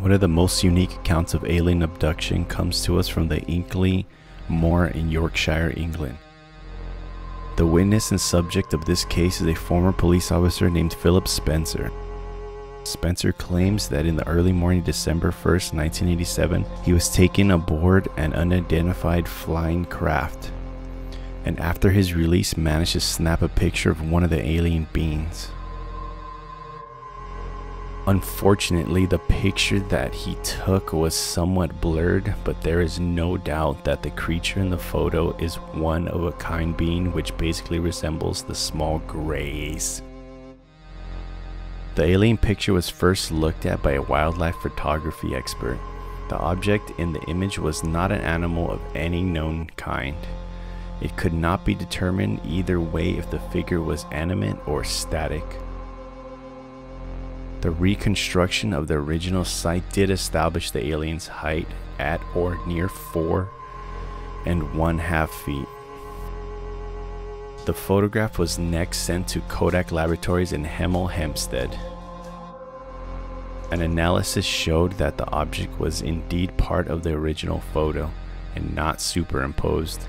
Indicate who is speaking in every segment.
Speaker 1: One of the most unique accounts of alien abduction comes to us from the Ilkley Moor in Yorkshire, England. The witness and subject of this case is a former police officer named Philip Spencer. Spencer claims that in the early morning December 1st, 1987, he was taken aboard an unidentified flying craft, and after his release managed to snap a picture of one of the alien beings. Unfortunately, the picture that he took was somewhat blurred, but there is no doubt that the creature in the photo is one of a kind being which basically resembles the small greys. The alien picture was first looked at by a wildlife photography expert. The object in the image was not an animal of any known kind. It could not be determined either way if the figure was animate or static. The reconstruction of the original site did establish the alien's height at or near 4 and 1 half feet. The photograph was next sent to Kodak Laboratories in Hemel Hempstead. An analysis showed that the object was indeed part of the original photo and not superimposed.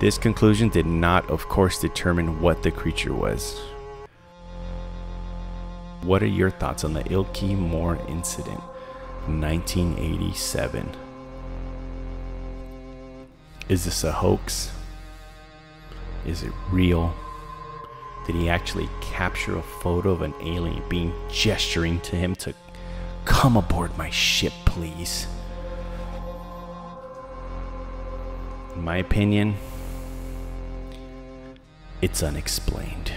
Speaker 1: This conclusion did not, of course, determine what the creature was. What are your thoughts on the Ilkley Moor incident, 1987? Is this a hoax? Is it real? Did he actually capture a photo of an alien being gesturing to him to come aboard my ship, please? In my opinion, it's unexplained.